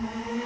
Yeah.